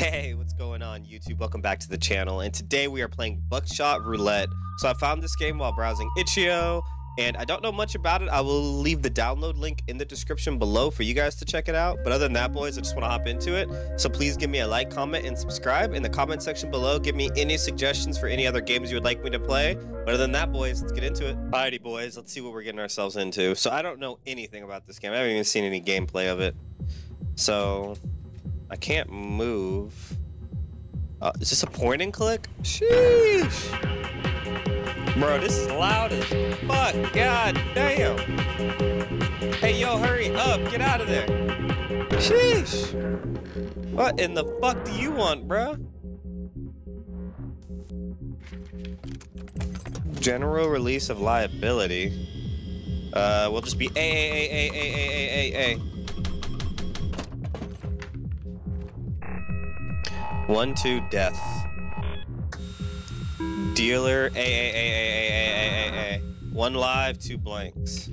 Hey, what's going on YouTube? Welcome back to the channel. And today we are playing Buckshot Roulette. So I found this game while browsing itch.io and I don't know much about it. I will leave the download link in the description below for you guys to check it out. But other than that, boys, I just want to hop into it. So please give me a like, comment, and subscribe in the comment section below. Give me any suggestions for any other games you would like me to play. But other than that, boys, let's get into it. Alrighty, boys, let's see what we're getting ourselves into. So I don't know anything about this game. I haven't even seen any gameplay of it. So I can't move. Uh, is this a point and click? Sheesh. Bro, this is loud as fuck. God damn. Hey, yo, hurry up. Get out of there. Sheesh. What in the fuck do you want, bro? General release of liability. Uh, we'll just be A, A, A, A, A, A, A, A, A. One, two, death. Dealer, A, A, A, A, A, A, A, A. One live, two blanks.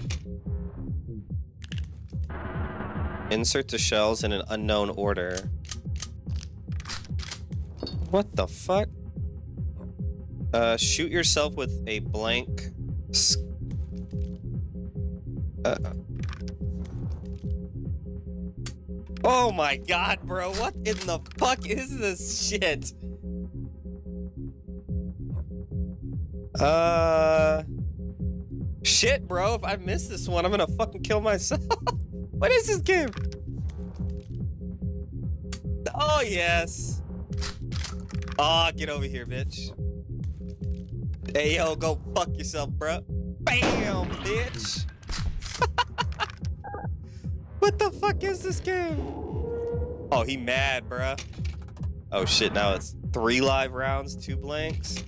Insert the shells in an unknown order. What the fuck? Uh, shoot yourself with a blank. Uh, Oh my god, bro. What in the fuck is this shit? Uh... Shit, bro. If I miss this one, I'm gonna fucking kill myself. what is this game? Oh, yes. Oh, get over here, bitch. Hey, yo, go fuck yourself, bro. Bam, bitch. This game? Oh, he mad, bruh. Oh shit, now it's three live rounds, two blanks.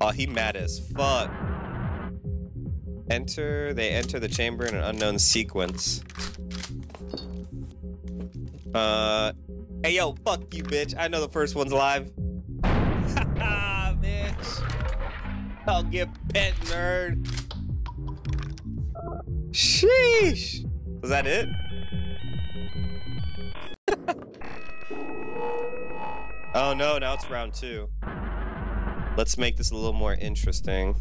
Oh, he mad as fuck. Enter, they enter the chamber in an unknown sequence. Uh, hey yo, fuck you, bitch. I know the first one's live. Haha, bitch. I'll get pet, nerd. Sheesh. Was that it? Oh no, now it's round two. Let's make this a little more interesting.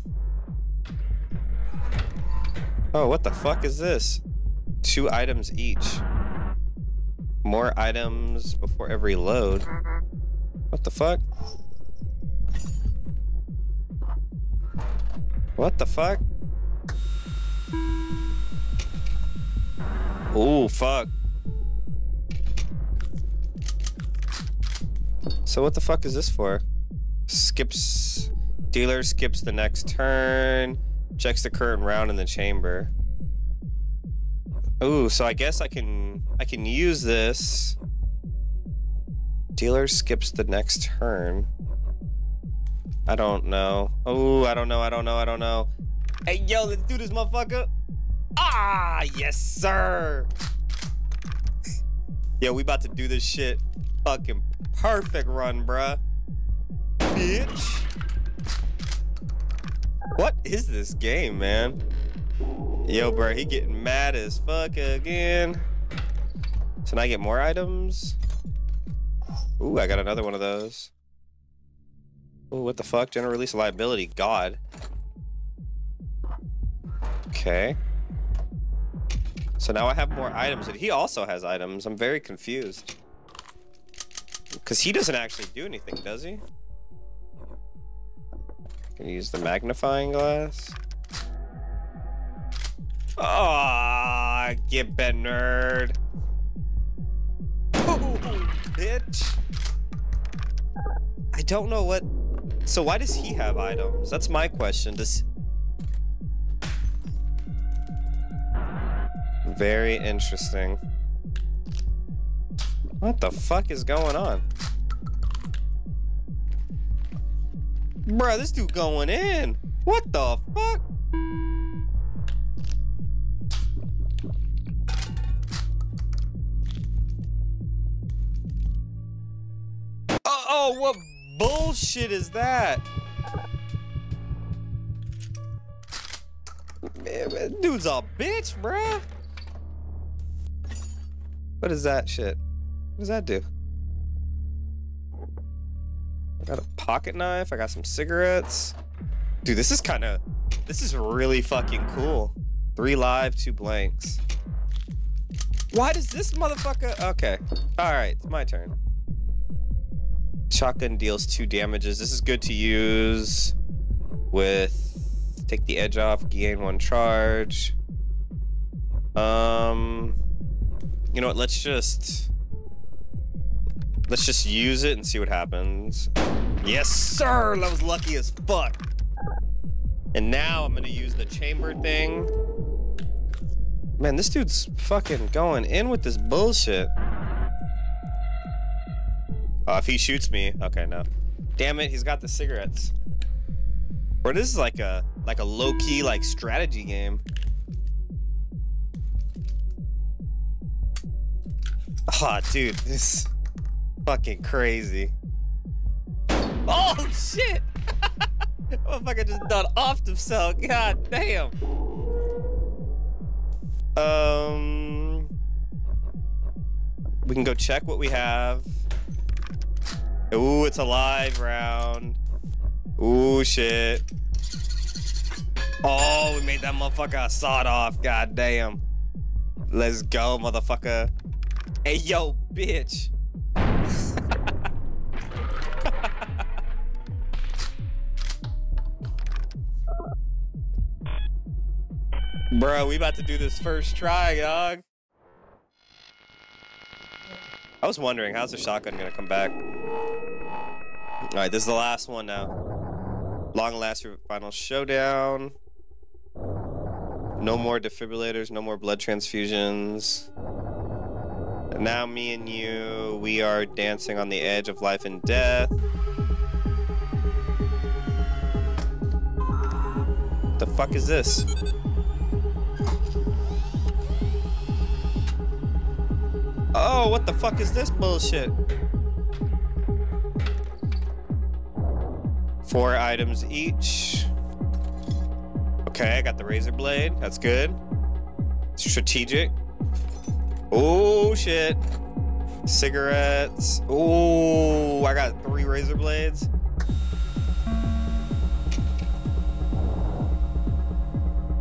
Oh, what the fuck is this? Two items each. More items before every load. What the fuck? What the fuck? Oh, fuck. So what the fuck is this for? Skips... Dealer skips the next turn. Checks the current round in the chamber. Ooh, so I guess I can... I can use this. Dealer skips the next turn. I don't know. Oh, I don't know, I don't know, I don't know. Hey, yo, let's do this, motherfucker. Ah, yes, sir. Yo, we about to do this shit. Fucking perfect run, bruh. Bitch. What is this game, man? Yo, bro, he getting mad as fuck again. Can I get more items? Ooh, I got another one of those. Ooh, what the fuck? General release liability. God. Okay. So now I have more items, and he also has items. I'm very confused. Because he doesn't actually do anything, does he? Can use the magnifying glass? Oh, get bent, nerd. Oh, bitch. I don't know what... So why does he have items? That's my question. Does... Very interesting. What the fuck is going on? Bruh, this dude going in. What the fuck? Oh, oh, what bullshit is that? Man, dude's a bitch, bruh. What is that shit? What does that do? I got a pocket knife. I got some cigarettes. Dude, this is kind of, this is really fucking cool. Three live, two blanks. Why does this motherfucker? Okay. All right, it's my turn. Shotgun deals two damages. This is good to use with take the edge off, gain one charge. Um, you know what? Let's just let's just use it and see what happens. Yes, sir. That was lucky as fuck. And now I'm gonna use the chamber thing. Man, this dude's fucking going in with this bullshit. Oh, if he shoots me, okay, no. Damn it, he's got the cigarettes. Or this is like a like a low key like strategy game. Oh, dude, this fucking crazy. Oh shit! Motherfucker just done off himself. God damn. Um, we can go check what we have. Ooh, it's a live round. Ooh, shit. Oh, we made that motherfucker sawed off. God damn. Let's go, motherfucker. Hey, yo, bitch. Bro, we about to do this first try, dog. I was wondering, how's the shotgun gonna come back? All right, this is the last one now. Long last final showdown. No more defibrillators, no more blood transfusions. And now me and you, we are dancing on the edge of life and death. The fuck is this? Oh, what the fuck is this bullshit? Four items each. Okay, I got the razor blade. That's good. Strategic. Oh, shit. Cigarettes. Oh, I got three razor blades.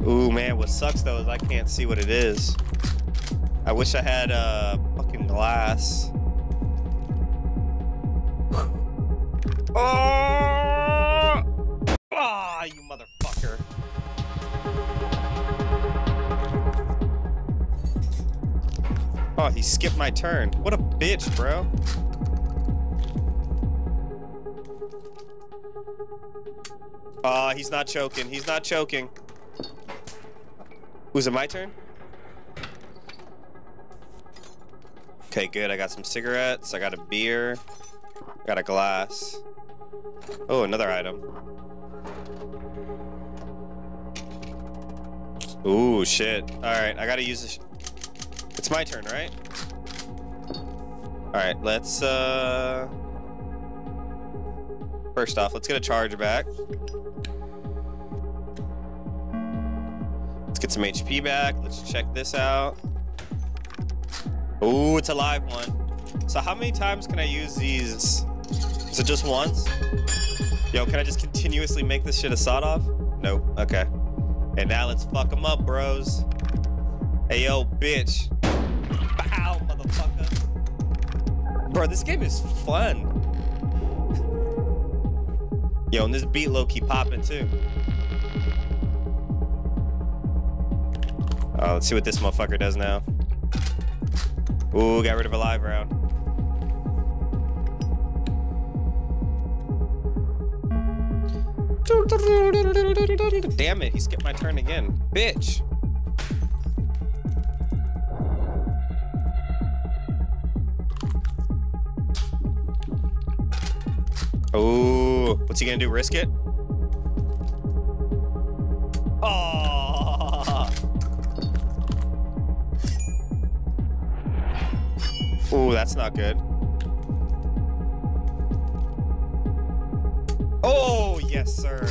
Ooh, man, what sucks though is I can't see what it is. I wish I had uh, a glass. oh! Ah, you motherfucker. Oh, he skipped my turn. What a bitch, bro. Ah, he's not choking. He's not choking. Was it my turn? Okay, good. I got some cigarettes. I got a beer. Got a glass. Oh, another item. Ooh, shit. Alright, I gotta use this. It's my turn, right? Alright, let's, uh... First off, let's get a charge back. Let's get some HP back. Let's check this out. Ooh, it's a live one. So how many times can I use these? Is it just once? Yo, can I just continuously make this shit a sawed off? Nope. Okay. And now let's fuck them up, bros. Hey, yo, bitch. Bow, motherfucker. Bro, this game is fun. Yo, and this beat low-key popping too. Oh, let's see what this motherfucker does now. Ooh, got rid of a live round. Damn it, he skipped my turn again. Bitch. Ooh, what's he gonna do? Risk it? That's not good. Oh, yes, sir.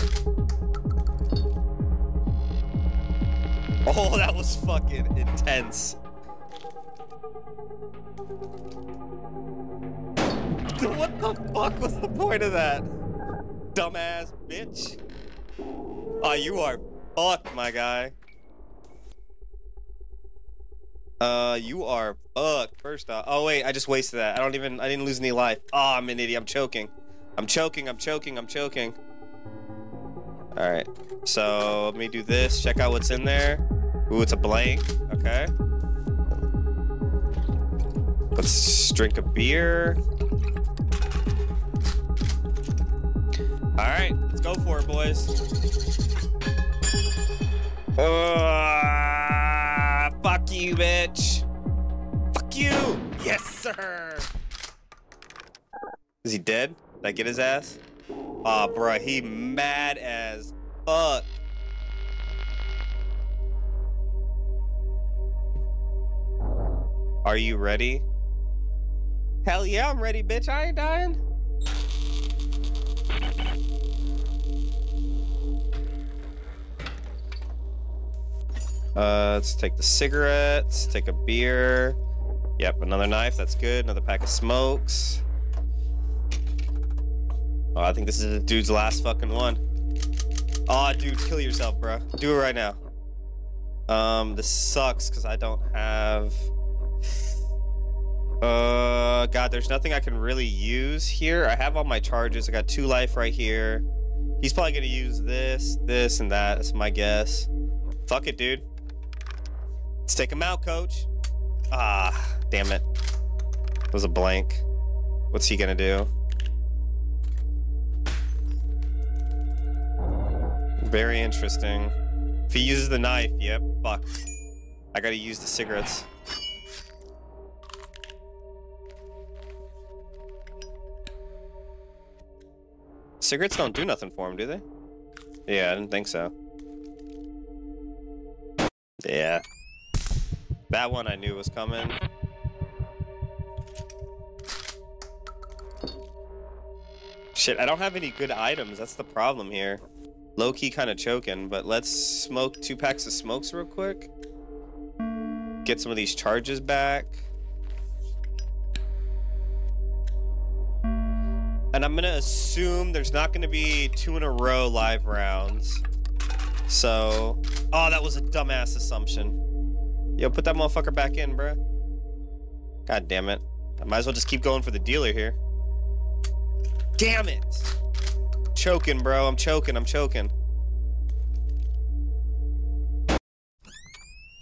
Oh, that was fucking intense. what the fuck was the point of that? Dumbass bitch. Oh, you are fucked, my guy. Uh, you are fucked. First off, oh wait, I just wasted that. I don't even. I didn't lose any life. Oh, I'm an idiot. I'm choking. I'm choking. I'm choking. I'm choking. All right. So let me do this. Check out what's in there. Ooh, it's a blank. Okay. Let's drink a beer. All right, let's go for it, boys. Uh, you, bitch. Fuck you. Yes, sir. Is he dead? Did I get his ass? Aw, oh, bruh, he mad as fuck. Are you ready? Hell yeah, I'm ready, bitch. I ain't dying. Uh, let's take the cigarettes, take a beer. Yep, another knife. That's good. Another pack of smokes. Oh, I think this is the dude's last fucking one. Oh, dude, kill yourself, bro. Do it right now. Um, this sucks because I don't have... Uh, God, there's nothing I can really use here. I have all my charges. I got two life right here. He's probably gonna use this, this, and that. That's my guess. Fuck it, dude. Let's take him out, coach. Ah, damn it. It was a blank. What's he gonna do? Very interesting. If he uses the knife, yep, fuck. I gotta use the cigarettes. Cigarettes don't do nothing for him, do they? Yeah, I didn't think so. Yeah. That one I knew was coming. Shit, I don't have any good items. That's the problem here. Low-key kind of choking, but let's smoke two packs of smokes real quick. Get some of these charges back. And I'm gonna assume there's not gonna be two in a row live rounds. So, oh, that was a dumbass assumption. Yo, put that motherfucker back in, bruh. God damn it. I might as well just keep going for the dealer here. Damn it! Choking, bro. I'm choking. I'm choking.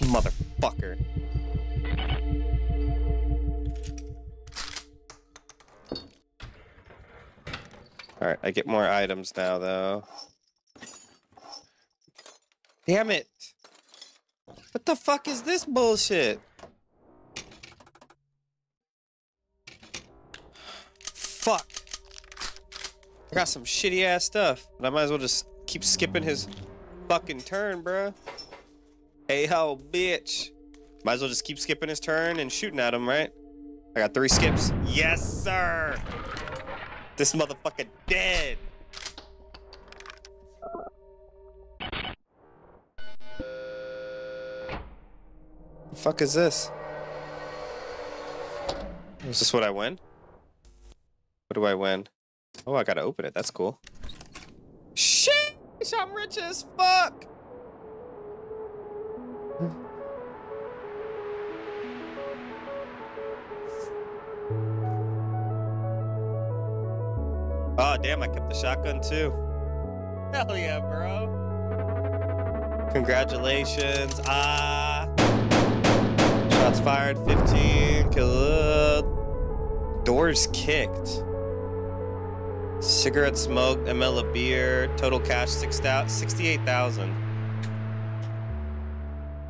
Motherfucker. Alright, I get more items now, though. Damn it! What the fuck is this bullshit? Fuck. I got some shitty ass stuff, but I might as well just keep skipping his fucking turn, bruh. Hey ho, bitch. Might as well just keep skipping his turn and shooting at him, right? I got three skips. Yes, sir. This motherfucker dead. Fuck is this? Is this what I win? What do I win? Oh, I gotta open it. That's cool. Shit! I'm rich as fuck! Oh, damn, I kept the shotgun too. Hell yeah, bro. Congratulations. Ah. Shots fired, 15. Kill. Doors kicked. Cigarette smoked, ml of beer, total cash 68,000.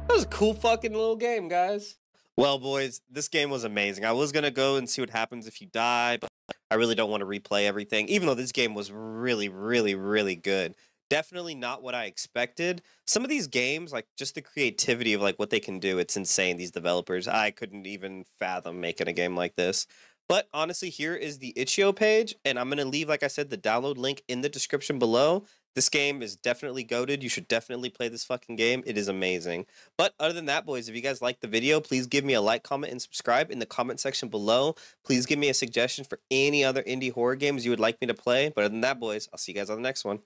That was a cool fucking little game, guys. Well, boys, this game was amazing. I was going to go and see what happens if you die, but I really don't want to replay everything, even though this game was really, really, really good definitely not what I expected. Some of these games, like just the creativity of like what they can do, it's insane. These developers, I couldn't even fathom making a game like this. But honestly, here is the itch.io page, and I'm gonna leave, like I said, the download link in the description below. This game is definitely goaded. You should definitely play this fucking game. It is amazing. But other than that, boys, if you guys like the video, please give me a like, comment, and subscribe in the comment section below. Please give me a suggestion for any other indie horror games you would like me to play. But other than that, boys, I'll see you guys on the next one.